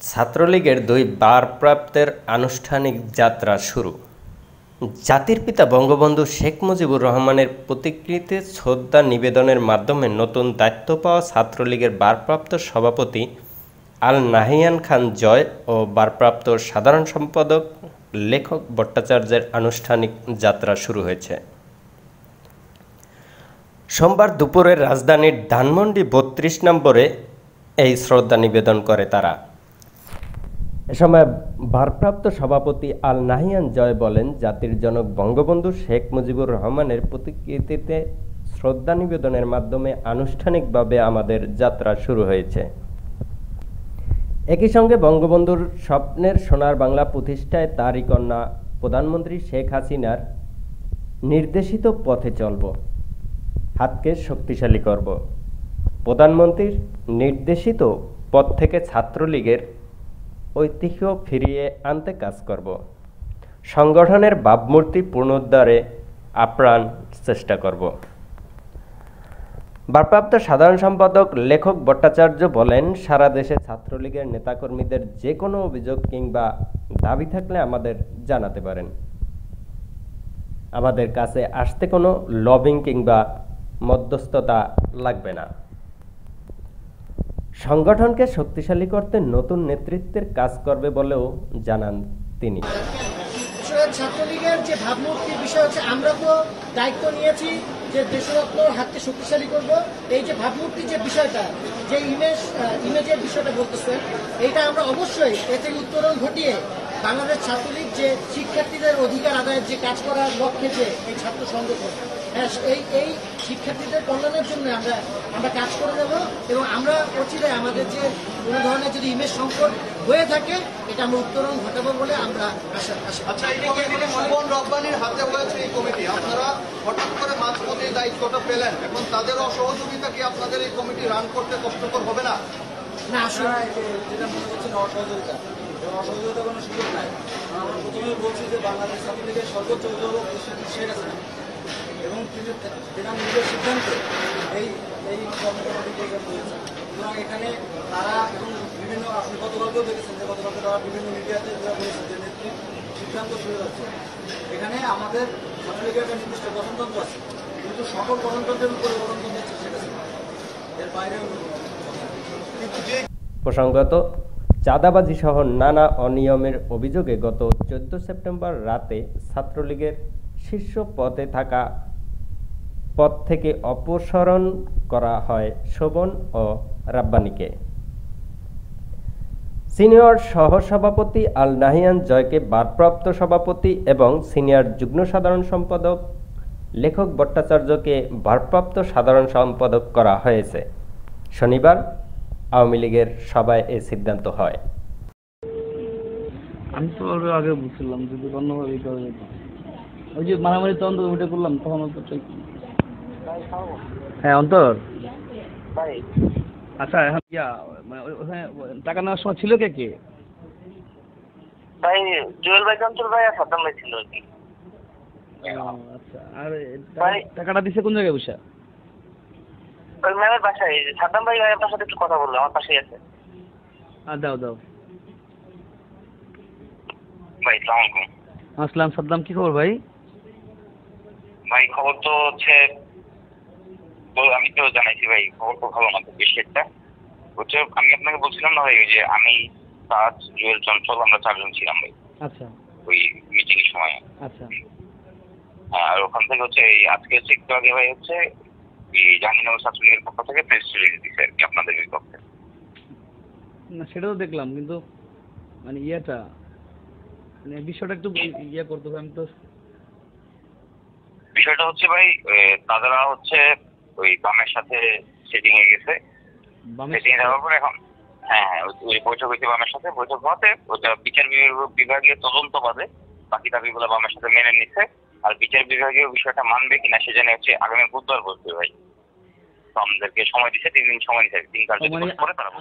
ছাত্রলীগের দুই বারপ্রাপ্তের আনুষ্ঠানিক যাত্রা শুরু। জাতির পিতা বঙ্গবন্ধু শেখ মুজিবুর রহমানের প্রতিকৃতিতে শ্রদ্ধা নিবেদনের মাধ্যমে নতুন দায়িত্ব পাওয়া ছাত্রলীগের বারপ্রাপ্ত সভাপতি আল নাহিয়ান খান জয় ও বারপ্রাপ্ত সাধারণ সম্পাদক, লেখক ভট্টাচার্যের আনুষ্ঠানিক যাত্রা শুরু হয়েছে। সোমবার দুপুরে রাজধানীর ধানমন্ডি বত্রিশ নম্বরে এই শ্রদ্ধা নিবেদন করে তারা। এ সময় ভারপ্রাপ্ত সভাপতি আল নাহিয়ান জয় বলেন, জাতির জনক বঙ্গবন্ধু শেখ মুজিবুর রহমানের প্রতিকৃতিতে শ্রদ্ধা নিবেদনের মাধ্যমে আনুষ্ঠানিকভাবে আমাদের যাত্রা শুরু হয়েছে। একই সঙ্গে বঙ্গবন্ধুর স্বপ্নের সোনার বাংলা প্রতিষ্ঠায় তারই কন্যা প্রধানমন্ত্রী শেখ হাসিনার নির্দেশিত পথে চলব, হাতকে শক্তিশালী করব। প্রধানমন্ত্রীর নির্দেশিত পথ থেকে ছাত্রলীগের ঐতিহ্য ফিরিয়ে আনতে কাজ করব। সংগঠনের ভাবমূর্তি পুনরুদ্ধারে আপ্রাণ চেষ্টা করব। ভারপ্রাপ্ত সাধারণ সম্পাদক, লেখক ভট্টাচার্য বলেন, সারা দেশে ছাত্রলীগের নেতাকর্মীদের যে কোনো অভিযোগ কিংবা দাবি থাকলে আমাদের জানাতে পারেন। আমাদের কাছে আসতে কোনো লবিং কিংবা মধ্যস্থতা লাগবে না। সংগঠনকে শক্তিশালী করতে নতুন নেতৃত্বের কাজ করবে বলেও জানান তিনি। ছাত্রলীগের যে ভাবমূর্তির বিষয় হচ্ছে, আমরা তো দায়িত্ব নিয়েছি যে দেশরত্ন হাতকে শক্তিশালী করব। এই যে ভাবমূর্তির যে বিষয়টা, যে ইমেজ ইমেজের বিষয়টা বলতেছেন, এইটা আমরা অবশ্যই এ থেকে উত্তরণ ঘটিয়ে বাংলাদেশ ছাত্রলীগ যে শিক্ষার্থীদের অধিকার আদায়ের যে কাজ করার লক্ষ্যে যে এই ছাত্র সংগঠন হ্যাঁ এই এই শিক্ষার্থীদের কল্যাণের জন্য আমরা আমরা কাজ করে দেব এবং আমরা অচিরে আমাদের যে কোনো ধরনের যদি ইমেজ সংকট হয়ে থাকে এটা আমরা উত্তরণ ঘটাবো বলে আমরা আশা আশা আচ্ছা সুমন রব্বানির হাতে হয়েছে এই কমিটি। আপনারা হঠাৎ করে মাঝপথে দায়িত্বটা পেলেন। এখন তাদের অসহযোগিতা কি আপনাদের এই কমিটি রান করতে কষ্টকর হবে না? না আসলে যেটা মনে করছেন অসহযোগিতা এবং অসহযোগিতা কোনো সুযোগ নাই। আমরা প্রথমে বলছি যে বাংলাদেশ ছাত্রলীগের সর্বোচ্চ অভিভাবক শেখ হাসিনা। তেনার নিজের সিদ্ধান্তে এই এই সুতরাং এখানে তারা এবং বিভিন্ন আপনি গতকালকেও দেখেছেন যে গতকালকে তারা বিভিন্ন মিডিয়াতে যারা বলেছেন যে নেত্রী সিদ্ধান্ত এখানে আমাদের ছাত্রলীগের একটা নির্দিষ্ট আছে, কিন্তু সকল উপরে হাসিনা। এর প্রসঙ্গত, চাঁদাবাজি সহ নানা অনিয়মের অভিযোগে গত চোদ্দ সেপ্টেম্বর রাতে ছাত্রলীগের শীর্ষ পদে থাকা পদ থেকে অপসারণ করা হয় শোভন ও রাব্বানিকে। সিনিয়র সহসভাপতি আল নাহিয়ান জয়কে ভারপ্রাপ্ত সভাপতি এবং সিনিয়র যুগ্ম সাধারণ সম্পাদক, লেখক ভট্টাচার্যকে ভারপ্রাপ্ত সাধারণ সম্পাদক করা হয়েছে। শনিবার আওয়ামী লীগের সভায় এ সিদ্ধান্ত হয়। আমি তো আগে বুঝছিলাম যদি অন্যভাবে ওই যে মারামারি তখন তো ওইটা করলাম, তখন হ্যাঁ অন্তর। আচ্ছা এখন ইয়া মানে ওখানে টাকা নেওয়ার সময় ছিল কে কে? ভাই জুয়েল ভাই কান্তর ভাই আর সাদ্দাম ভাই ছিল আর কি। আচ্ছা। আর টাকাটা দিছে কোন জায়গায় বসে? ওই ম্যামের বাসায় সাদ্দাম ভাই ভাই আপনার সাথে একটু কথা বলল আমার পাশেই আছে। আর দাও দাও। ভাই সালাম আলাইকুম। আসলাম সাদ্দাম কি খবর ভাই? ভাই খবর তো হচ্ছে আমি তো জানাইছি ভাই খবর তো ভালো না বেশি একটা। হচ্ছে আমি আপনাকে বলছিলাম না ভাই ওই যে আমি তাজ জুয়েল চঞ্চল আমরা চারজন ছিলাম ভাই। আচ্ছা। ওই মিটিং এর সময়। আচ্ছা। আর ওখান থেকে হচ্ছে এই আজকে হচ্ছে একটু আগে ভাই হচ্ছে এই জাহাঙ্গীরনগর ছাত্রলীগের পক্ষ থেকে প্রেস রিলিজ দিচ্ছে আর কি আপনাদের বিপক্ষে। না সেটা তো দেখলাম কিন্তু মানে ইয়েটা মানে বিষয়টা একটু ইয়ে করতে হবে আমি তো বিষয়টা হচ্ছে ভাই এ, হচ্ছে ওই বামের সাথে সেটিং এ গেছে। সেটিং যাওয়ার পর এখন হ্যাঁ হ্যাঁ ওই- বৈঠক হয়েছে বামের সাথে। বৈঠক হওয়াতে ওটা বিচার বিভাগ- বিভাগীয় তদন্ত বাদে বাকি দাবিগুলো বামের সাথে মেনে নিচ্ছে। আর বিচার বিভাগীয় বিষয়টা মানবে কিনা সে জানে হচ্ছে আগামী বুধবার বসবে ভাই তো আমাদেরকে সময় দিচ্ছে তিন দিন সময় দিচ্ছে তিন কার্য করে দিবস তারা।